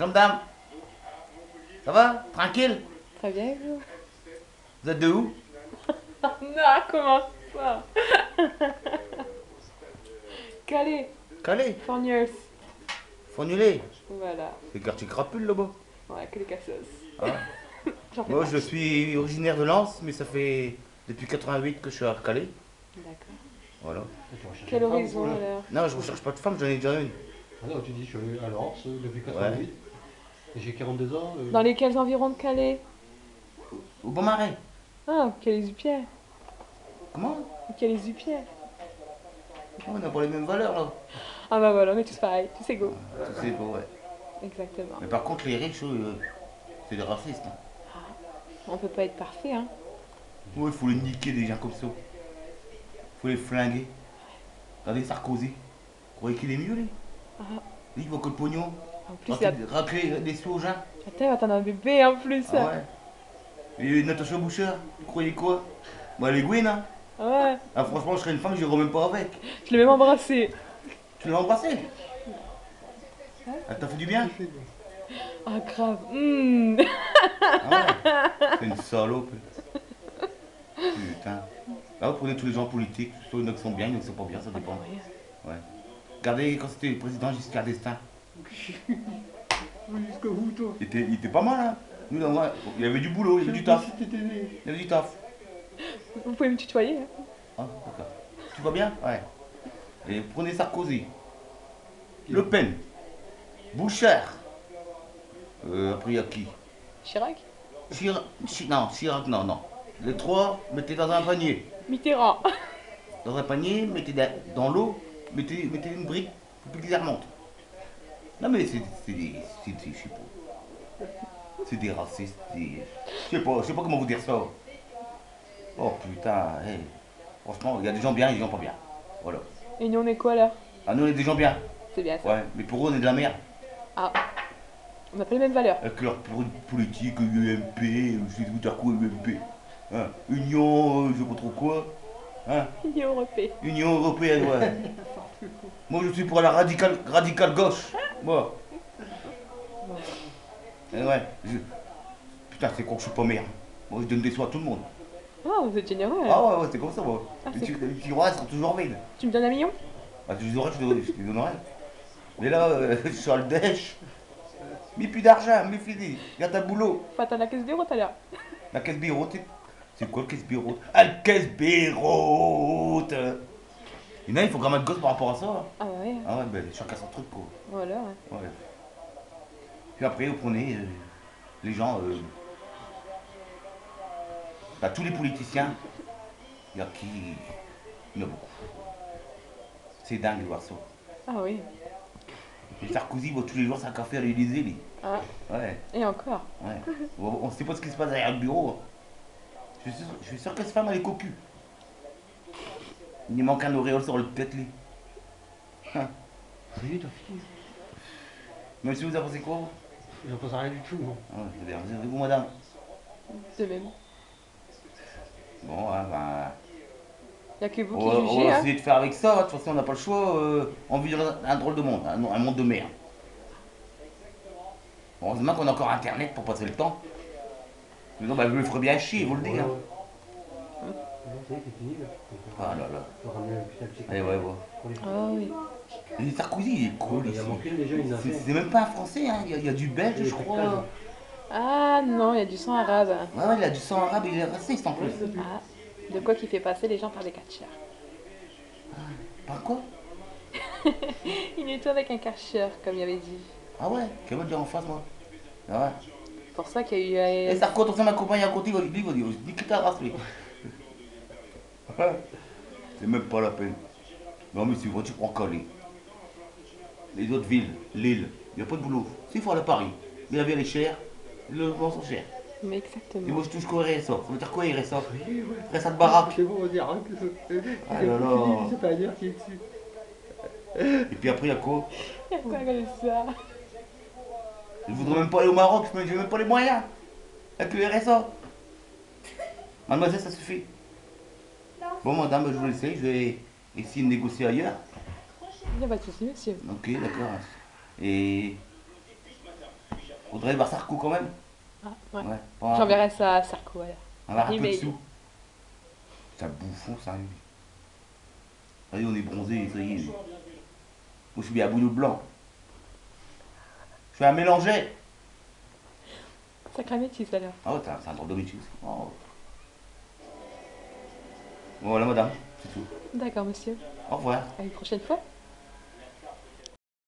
Bonjour madame. Ça va? Tranquille? Très bien, vous Vous êtes de où? Non, comment ça Calais, Calais Fourniers. Fournulé Voilà. C'est le quartier crapule là-bas. Ouais, que les cassos. Ah. J'en fais Moi pas. je suis originaire de Lens, mais ça fait depuis 88 que je suis à Calais. D'accord. Voilà. Quel horizon alors? Non, je recherche pas de femme, j'en ai déjà une. Ah non, tu dis, je suis à Lens euh, depuis 88. J'ai 42 ans. euh, Dans lesquels environs de Calais Au bon marais. Ah, Calais-Zupière. Comment? Calais-Zupière. On n'a pas les mêmes valeurs là? Ah bah voilà, on est tous pareils, tous égaux. Sais pas, ouais. Exactement. Mais par contre, les riches, eux, c'est des racistes. hein. On peut pas être parfait, hein. Ouais, il faut les niquer des gens comme ça. faut les flinguer. Regardez Sarkozy. Vous croyez qu'il est mieux, lui? Ah. Lui, il voit que le pognon. En plus, il a... Racler des sous aux gens. Attends, t'en as un bébé en plus. Ah ouais. Et Natacha Boucher, vous croyez quoi? Elle est Gwen, hein. Ouais, Ah, franchement, je serais une femme, je même pas avec. je l'ai même embrassé. Tu l'as embrassée Elle t'a fait du bien? Ah, grave. Ah ouais C'est une salope. Putain. Là, vous prenez tous les gens politiques, soit il y en a qui sont bien, il y en a qui sont pas bien, ça dépend. Ouais. Regardez quand c'était le président Giscard d'Estaing. Jusqu'au bout, toi. Il était, il était pas mal, hein. Nous, dans un- il y avait du boulot, il y avait du taf. Il y avait du taf. Vous pouvez me tutoyer. hein. Ah, d'accord. Tu vas bien? Ouais. Et prenez Sarkozy. Le Pen. Boucher. Euh, après, il y a qui? Chirac? Chirac. Chi- non, Chirac, non, non. Les trois, mettez dans un panier. Mitterrand. Dans un panier, mettez da- dans l'eau, mettez, mettez une brique pour plus qu'ils remontent. Non, mais c'est c'est des. c'est- Je sais pas. C'est des racistes. des- Je sais pas, je sais pas comment vous dire ça. Oh putain, hey. Franchement, il y a des gens bien et des gens pas bien. Voilà. Et nous, on est quoi là? Ah, nous, on est des gens bien. C'est bien ça. Ouais, mais pour eux, on est de la merde. Ah. On n'a pas les mêmes valeurs. Avec leur politique, UMP, je sais pas quoi, UMP. Hein, Union, euh, je sais pas trop quoi. Hein, Union européenne. Union européenne, ouais. Moi, je suis pour la radicale, radicale gauche. Moi. Et ouais, je- Putain, c'est con que je suis pas maire. Moi, je donne des soins à tout le monde. Oh, vous êtes généreux. Ah ouais, ouais, c'est comme ça, moi. Ah, les tiroirs sont toujours vides. Tu me donnes un million? Ah, tu les aurais, je te, donnerais. Mais là, euh, je suis à le dèche. Mais plus d'argent, mais fini. Regarde ta boulot. Faut attendre la caisse bureau tout à l'heure. La caisse biroute, c'est- c'est quoi le caisse biroute Ah, le caisse biroute Il y en a, il faut quand même de gosse par rapport à ça. Ah ouais, Ah ouais, ben chacun son truc, quoi. voilà. ouais. Ouais. Puis après, vous prenez euh, les gens, euh, bah, tous les politiciens, il y a qui, il y en a beaucoup. C'est dingue de voir ça. Ah oui. Et Sarkozy va tous les jours sa café à l'Élysée, lui. Ah, Ouais, et encore. ouais. On ne sait pas ce qui se passe derrière le bureau. Je suis sûr, je suis sûr que cette femme, elle est cocu. Il lui manque un auréole sur le tête, lui. Hein. T'as fini. Monsieur, vous avez pensé quoi vous J'en pense à rien du tout, moi. Ah, c'est vous, madame De même. Bon, ah, ben... Y a que vous On qui va, on jugez, va hein. essayer de faire avec ça, de toute façon on n'a pas le choix. euh, on vit dans un, drôle de monde, un, un monde de merde. Heureusement qu'on a encore internet pour passer le temps. Sinon, bah, je me ferais bien chier, vous le dites. Ouais, Hein. ouais. Non, ça y est, c'est fini, là. Ah là là. Faut ramener Allez, ouais, ouais. Ah oui. Et Sarkozy, il est cool Il y ici. C'est même pas un français, hein. il, y a, il y a du belge, je crois. Ah non, il y a du sang arabe. Ouais, ouais, il a du sang arabe, il est raciste en plus. Ah, de quoi qui fait passer les gens par des catcheurs. Par quoi? Il est tout avec un catcheur, comme il avait dit. Ah ouais, qu'est-ce que dire en face, moi Ah ouais. C'est pour ça qu'il y a eu... Et euh, Sarko, ton ma compagne à côté, il va dire, il va dire, nique ta race, lui. C'est même pas la peine. Non, mais c'est tu prends Calais. Les autres villes, Lille, il n'y a pas de boulot. C'est faut aller à Paris. Mais la vie, elle est chère, les logements sont chers. Mais Et exactement. moi, je touche quoi RSA Ça veut dire quoi RSA Oui, ouais. De baraque. C'est bon, on dirait que Ah là là. c'est pas dire qui est dessus. Et puis après, il y a quoi Il y a quoi comme ça? Je voudrais même pas aller au Maroc, mais j'ai même pas les moyens. Avec le RSA. Mademoiselle, ça suffit. Bon, madame, je vous laisse, je vais essayer de négocier ailleurs. Il n'y a pas de souci, monsieur. Ok, d'accord. Et Faudrait voir Sarko quand même. Ah, ouais. Ouais. Pas- J'enverrai ça à Sarko, alors. avoir un peu de sous. Un bouffon, sérieux. Allez, on est bronzé, ça y est. Moi, je suis bien à boulot blanc. Je suis un mélanger. Sacré métis, alors. Ah ouais, c'est un drôle de. Oh. Bon, voilà, madame, c'est tout. D'accord, monsieur. Au revoir. À une prochaine fois.